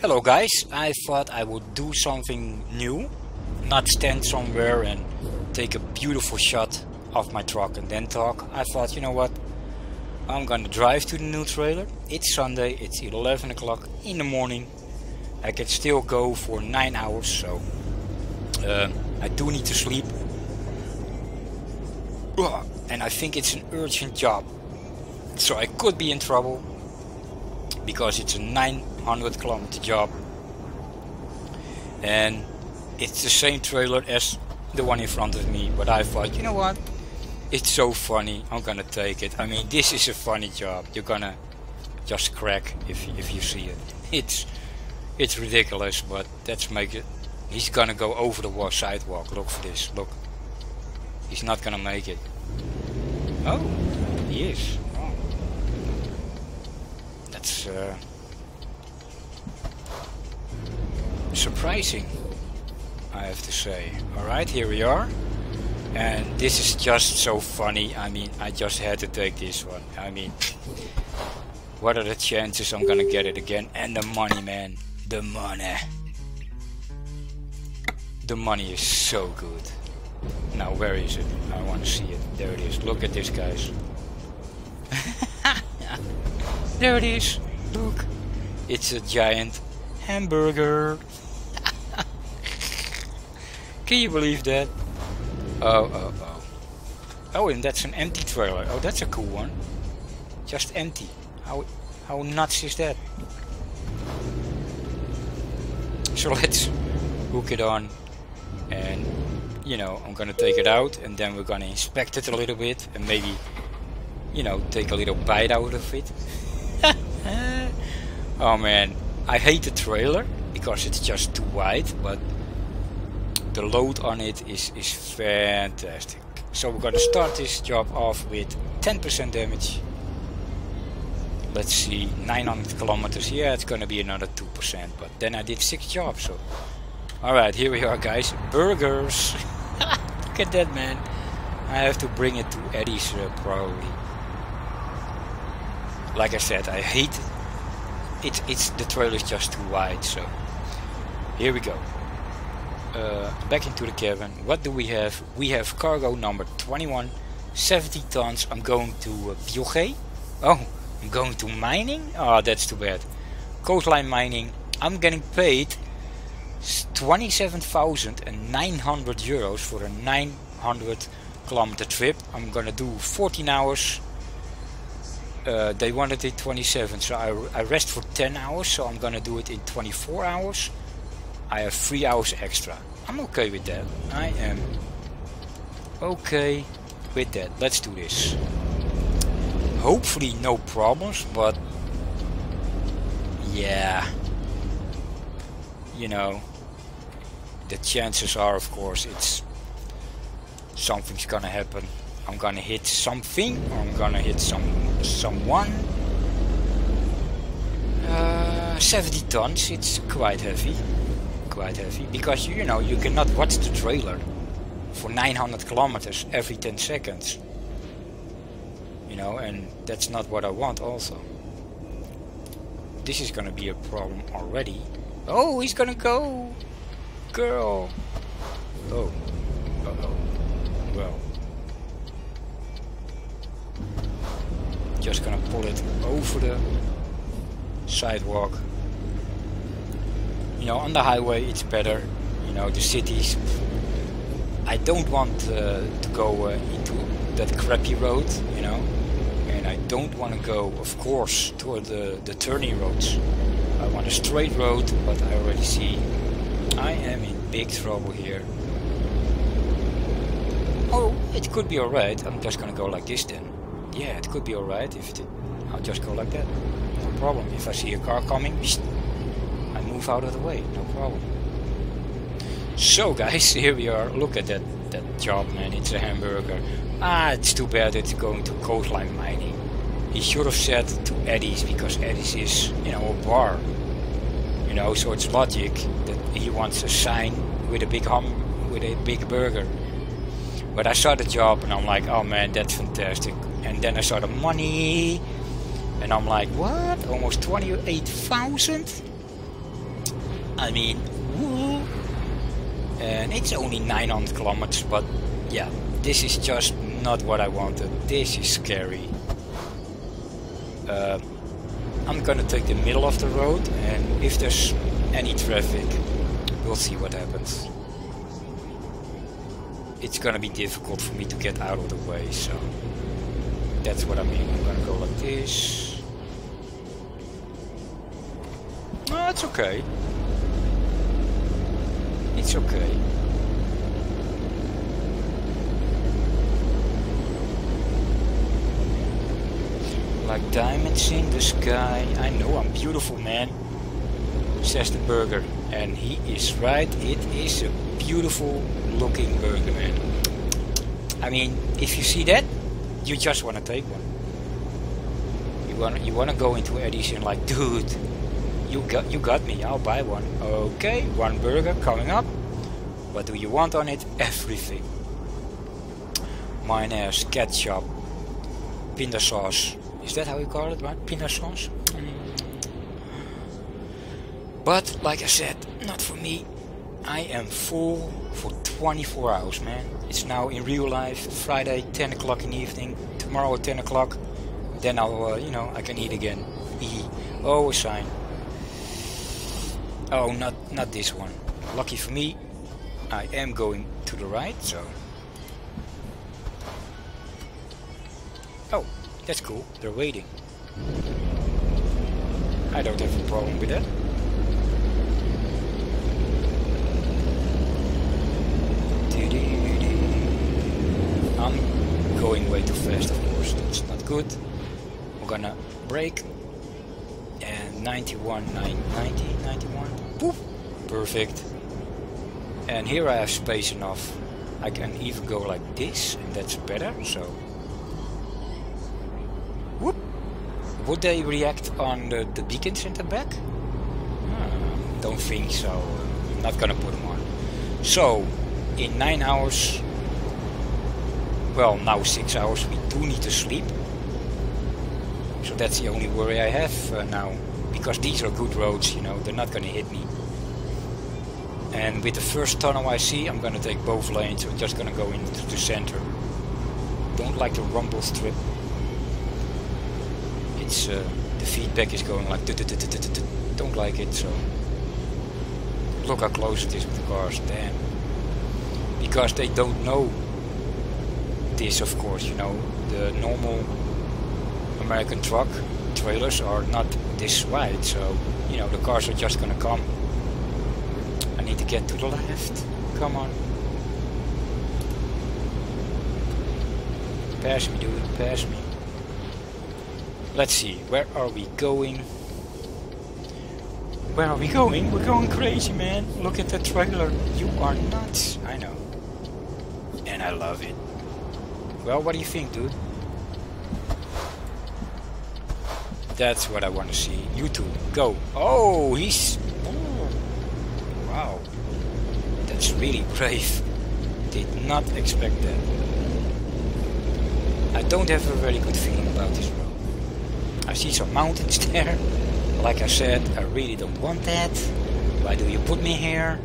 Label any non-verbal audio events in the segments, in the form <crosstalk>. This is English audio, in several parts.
Hello guys, I thought I would do something new, not stand somewhere and take a beautiful shot of my truck and then talk. I thought, you know what, I'm gonna drive to the new trailer. It's Sunday, it's 11 o'clock in the morning. I can still go for 9 hours, so uh, I do need to sleep. And I think it's an urgent job, so I could be in trouble because it's a 900 kilometer job. And it's the same trailer as the one in front of me but I thought you know what? It's so funny. I'm gonna take it. I mean this is a funny job. You're gonna just crack if, if you see it. <laughs> It's it's ridiculous but let's make it he's gonna go over the sidewalk. Look for this. Look. He's not gonna make it. Oh he is. That's uh, surprising, I have to say. Alright, here we are. And this is just so funny. I mean, I just had to take this one. I mean, what are the chances I'm gonna get it again? And the money, man. The money. The money is so good. Now, where is it? I want to see it. There it is. Look at this, guys. <laughs> There it is. Look. It's a giant hamburger. Can you believe that? Oh, oh, oh. Oh, and that's an empty trailer. Oh, that's a cool one. Just empty. How, how nuts is that? So <laughs> let's hook it on and you know I'm gonna take it out and then we're gonna inspect it a little bit and maybe you know take a little bite out of it <laughs> oh man, I hate the trailer because it's just too wide, but the load on it is, is fantastic. So we're gonna start this job off with 10% damage. Let's see, 900 kilometers. Yeah, it's gonna be another 2%, but then I did 6 jobs, so... Alright, here we are guys. Burgers! <laughs> Look at that man. I have to bring it to Eddie's uh, probably like I said, I hate it. It's it's the trailer is just too wide. So here we go. Uh, back into the cabin. What do we have? We have cargo number 21, 70 tons. I'm going to uh, Bioge. Oh, I'm going to mining. Oh, that's too bad. Coastline mining. I'm getting paid 27,900 euros for a 900 kilometer trip. I'm gonna do 14 hours uh, they wanted it 27 so I, I rest for 10 hours so I'm gonna do it in 24 hours I have 3 hours extra. I'm okay with that. I am okay with that. Let's do this. Hopefully no problems but yeah. You know the chances are of course it's something's gonna happen. I'm gonna hit something or I'm gonna hit some someone. Uh, 70 tons, it's quite heavy. Quite heavy. Because you know you cannot watch the trailer for 900 kilometers every 10 seconds. You know, and that's not what I want also. This is gonna be a problem already. Oh, he's gonna go! Girl! Oh. Uh oh. Well. just gonna pull it over the sidewalk. Know, on the highway it's better. You know, the cities. I don't want uh, to go uh, into that crappy road, you know, and I don't want to go, of course, toward the, the turning roads. I want a straight road, but I already see I am in big trouble here. Oh, it could be alright. I'm just gonna go like this then yeah, it could be alright if it, I'll just go like that. No problem. If I see a car coming, move out of the way. No problem. So guys, <laughs> here we are. Look at that, that job, man. It's a hamburger. Ah, it's too bad it's going to coastline mining. He should have said to Eddie's because Eddie's is, you know, a bar. You know, so it's logic that he wants a sign with a big hum, with a big burger. But I saw the job and I'm like, oh man, that's fantastic and then I saw the money and I'm like what almost 28,000 I mean, woo! And it's only 900 kilometers, but yeah, this is just not what I wanted. This is scary. Uh, I'm gonna take the middle of the road, and if there's any traffic, we'll see what happens. It's gonna be difficult for me to get out of the way, so that's what I mean. I'm gonna go like this. No, it's okay. It's okay. Like diamonds in the sky. I know I'm beautiful, man. Says the burger. And he is right. It is a beautiful looking burger, man. I mean, if you see that, you just want to take one. You want you want to go into Eddie's and like, dude, you got you got me. I'll buy one. Okay, one burger coming up. What do you want on it? Everything. Mayonnaise, ketchup, pinda sauce. Is that how you call it, right? Pinda sauce. But like I said, not for me. I am full for 24 hours, man. It's now in real life, Friday, 10 o'clock in the evening. Tomorrow at 10 o'clock. Then I'll, uh, you know, I can eat again. oh, a sign. Oh, not not this one. Lucky for me, I am going to the right, so... Oh, that's cool. They're waiting. I don't have a problem with that. I'm going way too fast, of course. That's not good. We're gonna brake. And 91, 90, 91. Poof! Perfect. And here I have space enough. I can even go like this, and that's better, so... Whoop! Would they react on the, the beacons in the back? Hmm, don't think so. I'm not gonna put them on. So, in 9 hours... Well, now 6 hours, we do need to sleep. So that's the only worry I have uh, now. Because these are good roads, you know, they're not gonna hit me. And with the first tunnel I see, I'm gonna take both lanes. I'm just gonna go into the center. Don't like the rumble strip. It's uh, the feedback is going like don't like it. So look how close it is with the cars. Damn. Because they don't know this, of course. You know the normal American truck trailers are not this wide, so you know the cars are just gonna come to get to the left. Come on. Pass me, dude. Pass me. Let's see. Where are we going? Where are we going? We're going crazy, man. Look at the trailer. You are nuts. I know. And I love it. Well, what do you think, dude? That's what I want to see. You two, go. Oh, he's Wow. That's really brave. Did not expect that. I don't have a very good feeling about this road. I see some mountains <laughs> there. Like I said, I really don't want that. Why do you put me here?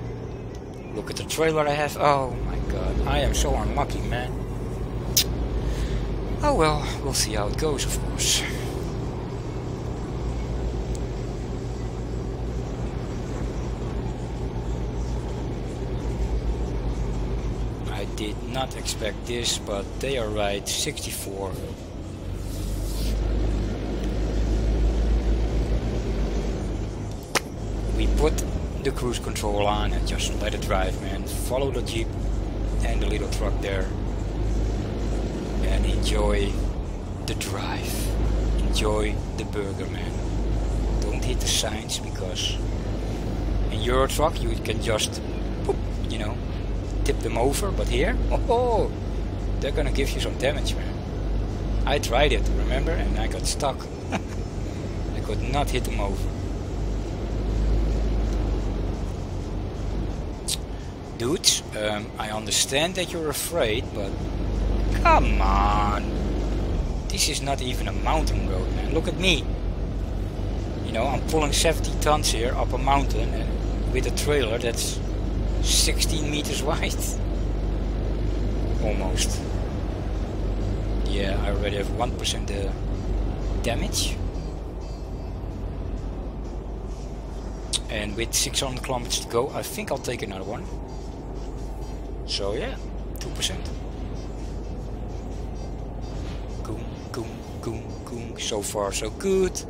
Look at the trailer I have. Oh my god, I am so unlucky, man. Oh well, we'll see how it goes, of course. did not expect this, but they are right, 64. We put the cruise control on and just let it drive, man. Follow the Jeep and the little truck there. And enjoy the drive. Enjoy the burger, man. Don't hit the signs because in your truck you can just, you know, tip them over, but here, oh, they're gonna give you some damage, man. I tried it, remember, and I got stuck. <laughs> I could not hit them over. Dudes, um, I understand that you're afraid, but come on. This is not even a mountain road, man. Look at me. You know, I'm pulling 70 tons here up a mountain, and with a trailer that's 16 meters wide. Almost. Yeah, I already have 1% uh, damage. And with 600 kilometers to go, I think I'll take another one. So yeah, 2%. Goom, goom, goom, goom. So far so good.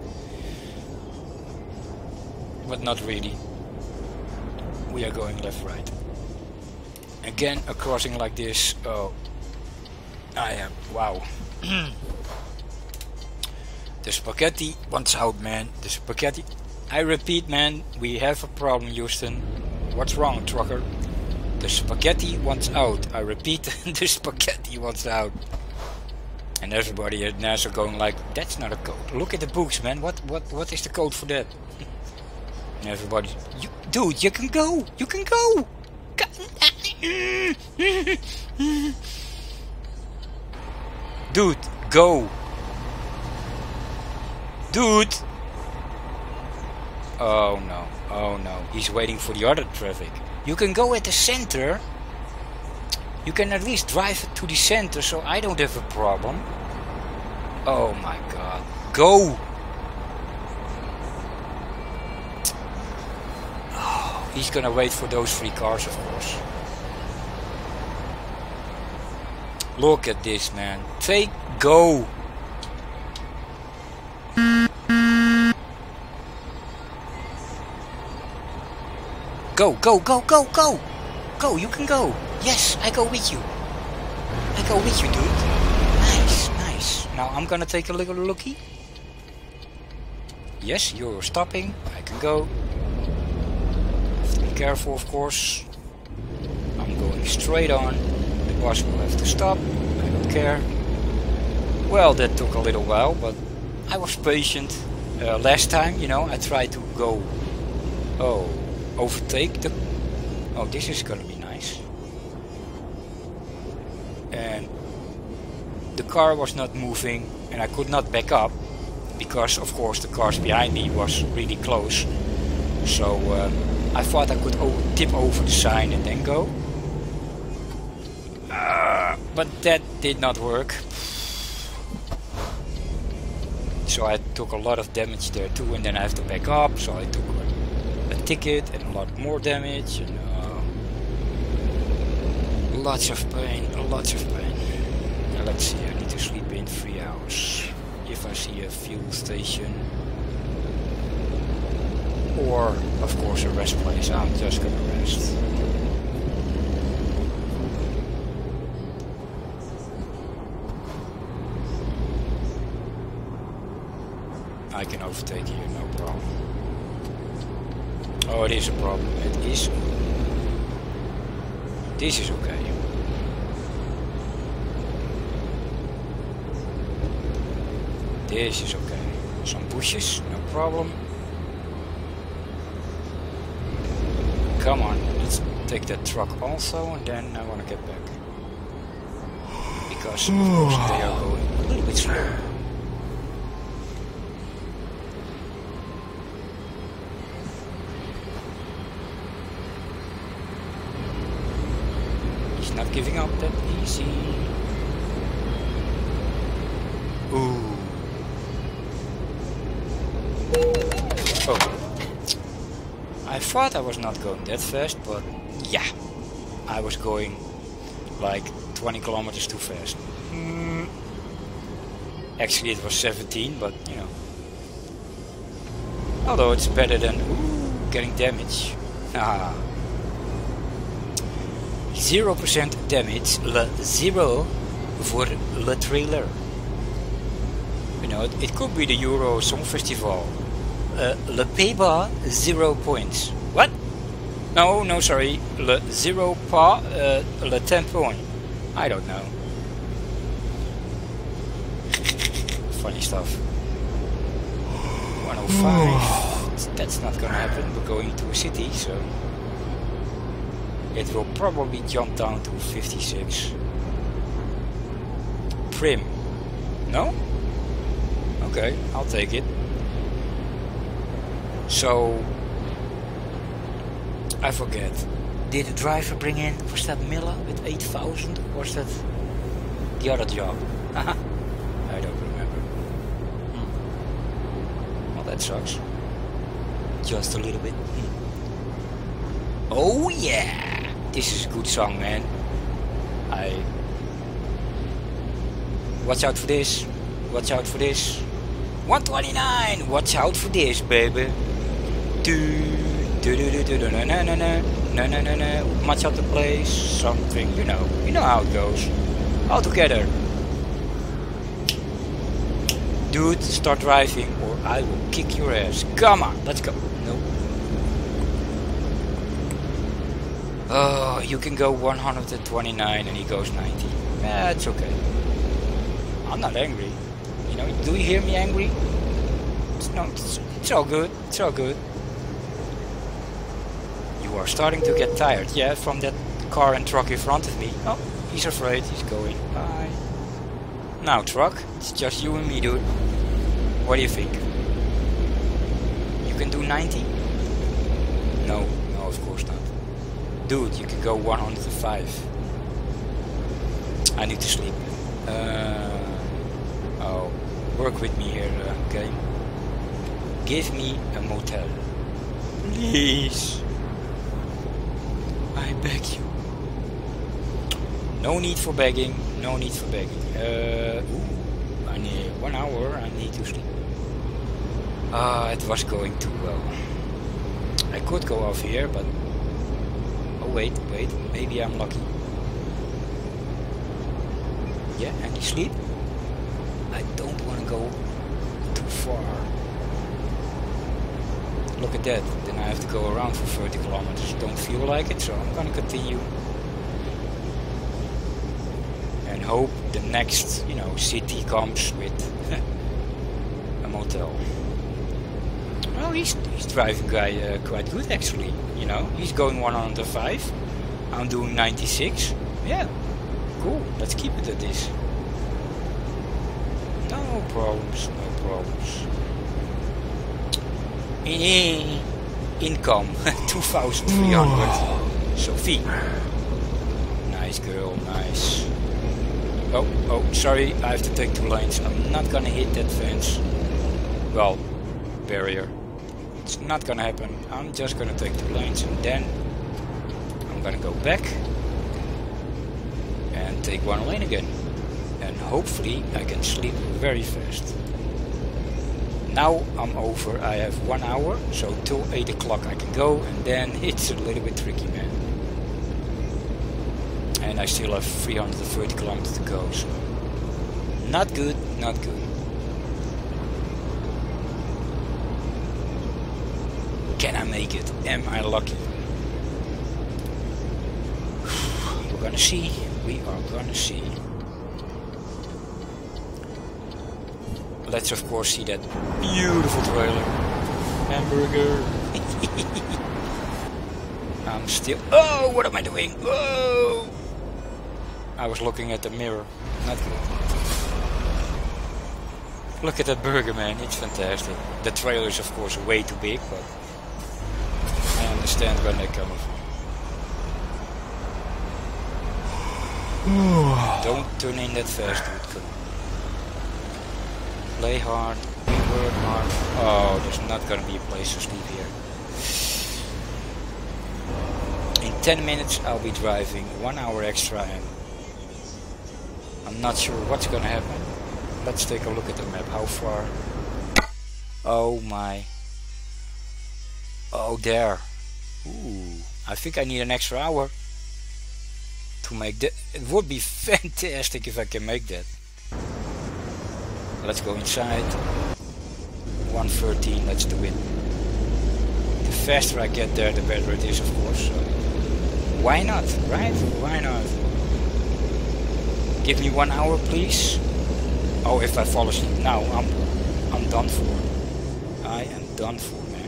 But not really. We are going left, right. Again, a crossing like this. Oh, I am. Wow. <clears throat> the spaghetti wants out, man. The spaghetti. I repeat, man, we have a problem, Houston. What's wrong, trucker? The spaghetti wants out. I repeat, <laughs> the spaghetti wants out. And everybody at NASA going like, that's not a code. Look at the books, man. What what what is the code for that? <laughs> and everybody, you, dude, you can go. You can go. Dude, go. Dude. Oh no, oh no. He's waiting for the other traffic. You can go at the center. You can at least drive to the center so I don't have a problem. Oh my god. Go! He's gonna wait for those three cars, of course. Look at this, man. Take go. Go, go, go, go, go! Go, you can go. Yes, I go with you. I go with you, dude. Nice, nice. Now I'm gonna take a little looky. Yes, you're stopping. I can go. Careful, of course. I'm going straight on. The bus will have to stop. I don't care. Well, that took a little while, but I was patient. Uh, last time, you know, I tried to go. Oh, overtake the... Oh, this is gonna be nice. And the car was not moving and I could not back up because of course the cars behind me was really close. So uh, I thought I could tip over the sign and then go. Uh, but that did not work. So I took a lot of damage there too and then I have to back up so I took a ticket and a lot more damage and uh, lots of pain, lots of pain. Now let's see, I need to sleep in three hours. If I see a fuel station or of course a rest place, I'm just gonna rest. I can overtake you, no problem. Oh, it is a problem. It is. This is okay. This is okay. Some bushes, no problem. Come on, let's take that truck also, and then I want to get back. Because, of course, they are going a little bit slower. giving up that easy. Ooh. Oh. I thought I was not going that fast, but yeah. I was going like 20 kilometers too fast. Mm. Actually it was 17, but you know. Although it's better than ooh, getting damage. Ah. 0% damage, le 0 voor le trailer. You know, it could be the Euro Song Festival. Uh, le Pays-Bas, 0 points. No, no, sorry. Le 0 pas, uh, le 10 point. I don't know. Funny stuff. 105. <sighs> That's not gonna happen. We're going to a city, so it will probably jump down to 56. Prim. No? Okay, I'll take it. So, I forget. Did the driver bring in, was that Miller with 8000 or was that the other job? <laughs> I don't remember. Hmm. Well, that sucks. Just a little bit. Hmm. Oh yeah! This is a good song, man. I... Watch out for this. Watch out for this. 129! Watch out for this, baby. Do, much of the place, something, you know, you know how it goes. All together. Dude, start driving or I will kick your ass. Come on, let's go. No. Oh, you can go 129 and he goes 90. That's okay. I'm not angry. You know, do you hear me angry? It's, no, it's, it's all good. It's all good. Are starting to get tired, yeah, from that car and truck in front of me. Oh, he's afraid. He's going. Bye. Now, truck, it's just you and me, dude. What do you think? You can do 90? No, no, of course not. Dude, you can go 105. I need to sleep. Uh, oh, work with me here, uh, game. Give me a motel. Please. Beg you. No need for begging. No need for begging. Uh, ooh, I need one hour. I need to sleep. Ah, it was going too well. I could go off here, but oh wait, wait. Maybe I'm lucky. Yeah, any sleep? I don't want to go too far. Look at that. Then I have to go around for 30 kilometers. Don't feel like it, so I'm gonna continue. And hope the next, you know, city comes with <laughs> a motel. Well, he's, he's driving guy uh, quite good actually. You know, he's going 105. I'm doing 96. Yeah, cool. Let's keep it at this. No problems, no problems. In income <laughs> 2300. Sophie. Nice girl, nice. Oh, oh, sorry, I have to take two lanes. I'm not gonna hit that fence. Well, barrier. It's not gonna happen. I'm just gonna take two lanes and then I'm gonna go back and take one lane again. And hopefully I can sleep very fast. Now I'm over, I have one hour, so till 8 o'clock I can go and then <laughs> it's a little bit tricky man. And I still have 330 kilometers to go, so not good, not good. Can I make it? Am I lucky? <sighs> We're gonna see. We are gonna see. Let's of course see that beautiful trailer. Hamburger. <laughs> I'm still... Oh, what am I doing? Whoa! I was looking at the mirror. Not good. Look at that burger, man. It's fantastic. The trailer is, of course, way too big, but I understand where they're coming from. Don't turn in that fast, dude. Play hard. We work hard. Oh, there's not gonna be a place to sleep here. In 10 minutes I'll be driving one hour extra and I'm not sure what's gonna happen. Let's take a look at the map. How far? Oh my. Oh, there. Ooh, I think I need an extra hour to make that. It would be <laughs> fantastic if I can make that. Let's go inside. 113, let's do it. The faster I get there, the better it is, of course. So why not, right? Why not? Give me one hour, please. Oh, if I fall asleep now, I'm, I'm done for. I am done for, man.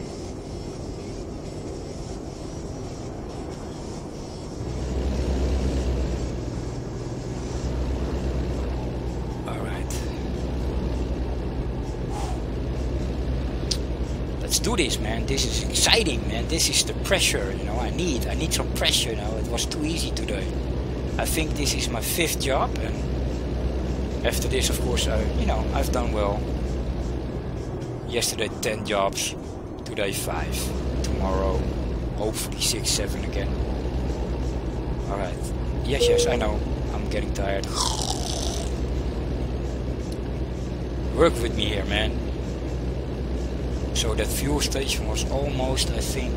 This, man. This is exciting, man. This is the pressure, you know. I need, I need some pressure. You know, it was too easy today. I think this is my fifth job, and after this, of course, I, you know, I've done well. Yesterday, ten jobs. Today, five. Tomorrow, hopefully six, seven again. All right. Yes, yes, I know. I'm getting tired. Work with me here, man. So that fuel station was almost, I think,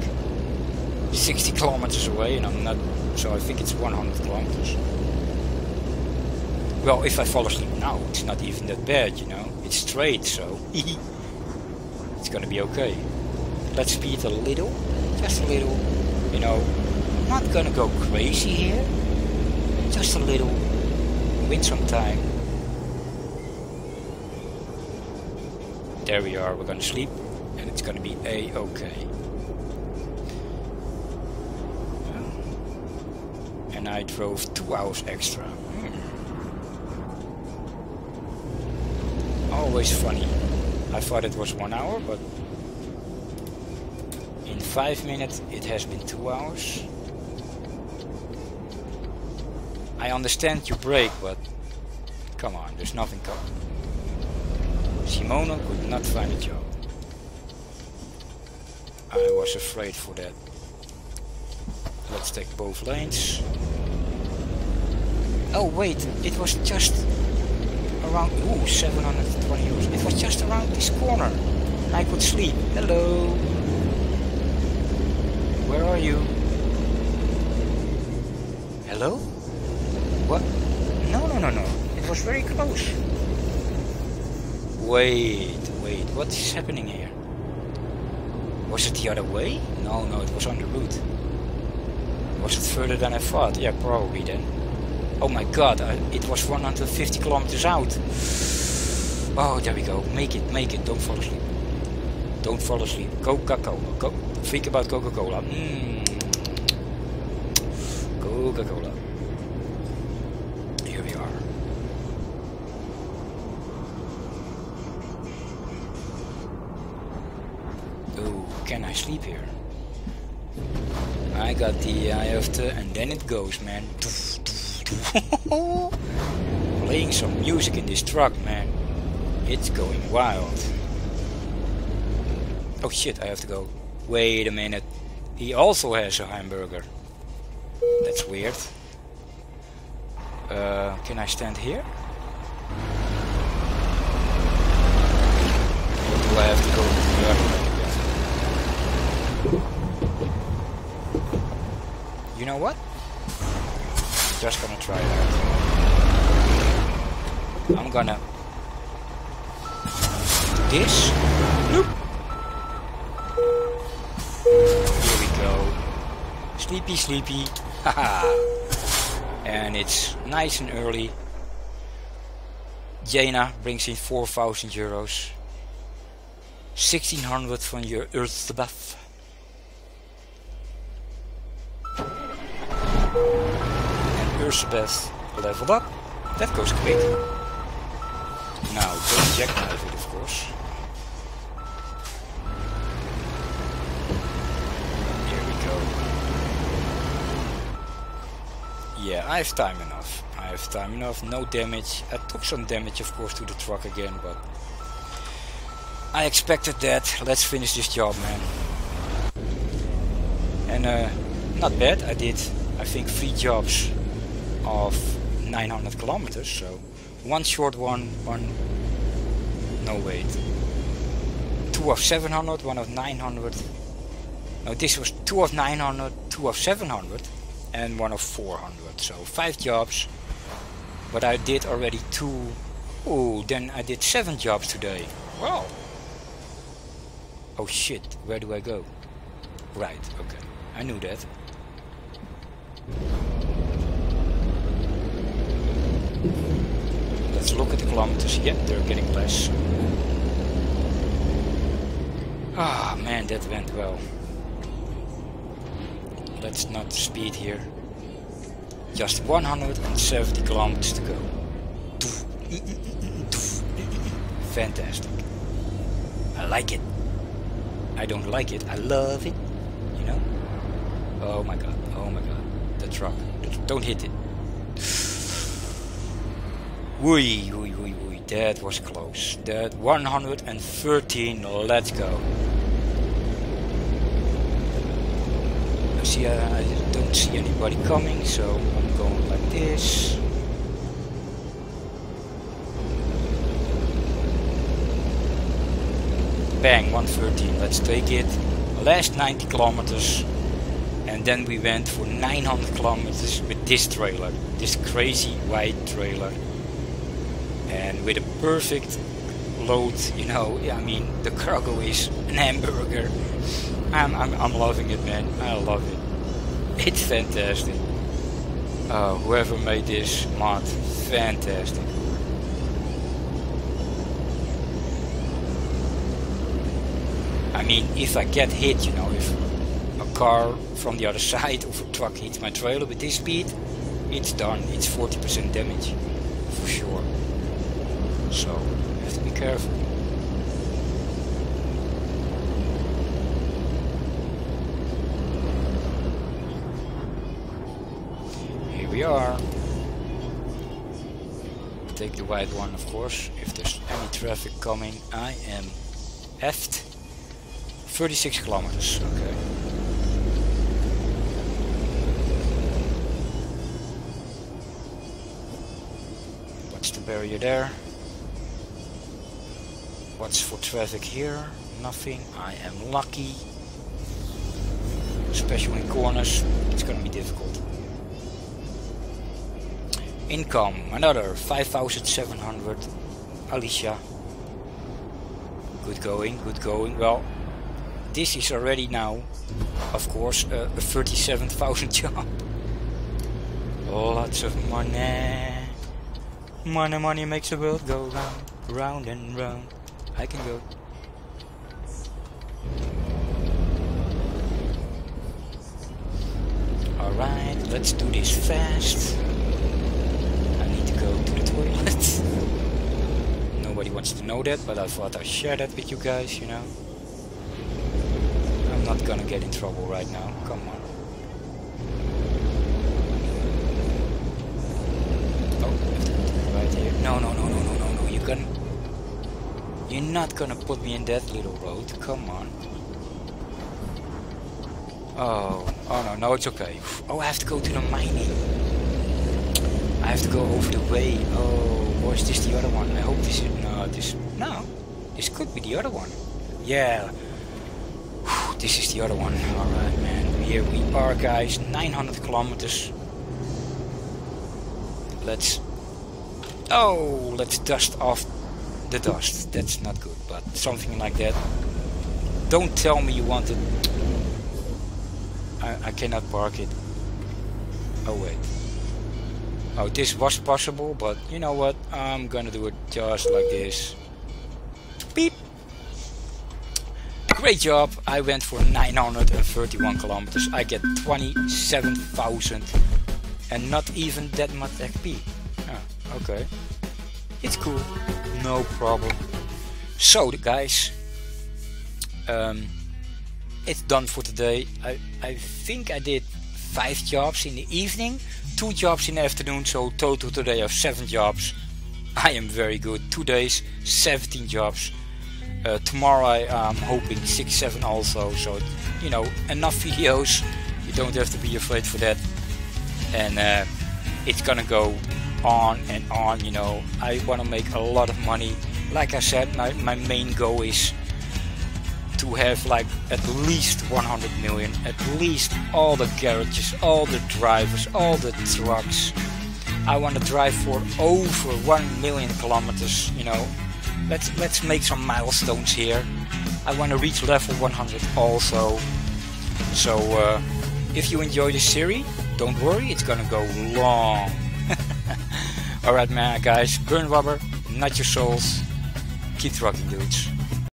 60 kilometers away, and I'm not. So I think it's 100 kilometers. Well, if I fall asleep now, it's not even that bad, you know. It's straight, so <laughs> it's gonna be okay. Let's speed a little, just a little. You know, I'm not gonna go crazy here. Just a little. Win some time. There we are. We're gonna sleep and it's gonna be a-okay. And I drove two hours extra. Hmm. Always funny. I thought it was one hour, but in five minutes it has been two hours. I understand you break, but come on, there's nothing coming. Simona could not find a job. I was afraid for that. Let's take both lanes. Oh wait, it was just around... Ooh, 720 euros. It was just around this corner. I could sleep. Hello. Where are you? Hello? What? No, no, no, no. It was very close. Wait, wait. What is happening here? Was it the other way? No, no, it was on the route. Was it further than I thought? Yeah, probably then. Oh my god, I, it was 150 kilometers out. Oh, there we go. Make it, make it. Don't fall asleep. Don't fall asleep. Coca-Cola. Go. Think about Coca-Cola. Mm. Coca-Cola. Sleep here? I got the eye have to, and then it goes, man. <laughs> Playing some music in this truck, man. It's going wild. Oh shit, I have to go. Wait a minute. He also has a hamburger. That's weird. Uh, can I stand here? Or do I have to go to the other way again? You know what? Just gonna try out. I'm gonna this. Bloop. Here we go. Sleepy, sleepy. <laughs> Haha. and it's nice and early. Jena brings in 4000 euros. 1600 from your Earth buff. And Ursabeth leveled up. That goes quick. Now, don't jackknife it, of course. Here we go. Yeah, I have time enough. I have time enough, no damage. I took some damage, of course, to the truck again, but... I expected that. Let's finish this job, man. And, uh, not bad. I did, I think, three jobs of 900 kilometers, so... One short one, one... No, wait. Two of 700, one of 900. No, this was two of 900, two of 700, and one of 400. So five jobs. But I did already two. Oh, then I did seven jobs today. Wow. Oh shit, where do I go? Right, okay. I knew that. Let's look at the kilometers. Yeah, they're getting less. Ah, oh, man, that went well. Let's not speed here. Just 170 kilometers to go. Fantastic. I like it. I don't like it. I love it. You know? Oh my god. Oh my god. The truck. Don't hit it. Wee, wee, wee, wee. That was close. That 113. Let's go. I see. Uh, I don't see anybody coming, so I'm going like this. Bang, 113. Let's take it. Last 90 kilometers then we went for 900 kilometers with this trailer this crazy white trailer. And with a perfect load you know I mean the cargo is an hamburger. I'm, I'm, I'm loving it man. I love it. It's fantastic. Uh, whoever made this mod fantastic. I mean if I get hit you know if car from the other side of a truck hits my trailer with this speed, it's done. It's 40% damage for sure. So you have to be careful. Here we are. Take the white one, of course. If there's any traffic coming, I am effed. 36 kilometers. Okay. Barrier there. What's for traffic here? Nothing. I am lucky. Especially in corners, it's gonna be difficult. Income, another 5,700. Alicia. Good going, good going. Well, this is already now, of course, a, a 37,000 <laughs> job. Lots of money. Money, money makes the world go round, round and round. I can go. Alright, let's do this fast. I need to go to the toilet. <laughs> Nobody wants to know that, but I thought I'd share that with you guys, you know. I'm not gonna get in trouble right now, come on. No, no, no, no, no, no, no. You're gonna... You're not gonna put me in that little road. Come on. Oh, oh no, no, it's okay. Oh, I have to go to the mining. I have to go over the way. Oh, or is this the other one? I hope this is... No, this... No. This could be the other one. Yeah. This is the other one. Alright, man. Here we are, guys. 900 kilometers. Let's Oh, let's dust off the dust. That's not good, but something like that. Don't tell me you want it. I, I cannot park it. Oh wait. Oh, this was possible, but you know what? I'm gonna do it just like this. Beep! Great job! I went for 931 kilometers. I get 27,000 and not even that much XP. Okay. It's cool. No problem. So, the guys. Um, it's done for today. I, I think I did five jobs in the evening, two jobs in the afternoon, so total today of seven jobs. I am very good. Two days, 17 jobs. Uh, tomorrow I am hoping 6, 7 also. So, you know, enough <laughs> videos. You don't have to be afraid for that. And uh, it's gonna go on and on you know. I want to make a lot of money. Like I said my, my main goal is to have like at least 100 million. At least all the garages all the drivers all the trucks. I want to drive for over 1 million kilometers you know. Let's let's make some milestones here. I want to reach level 100 also. So uh, if you enjoy the series don't worry it's gonna go long Alright man, guys, burn rubber, not your souls. Keep rocking dudes.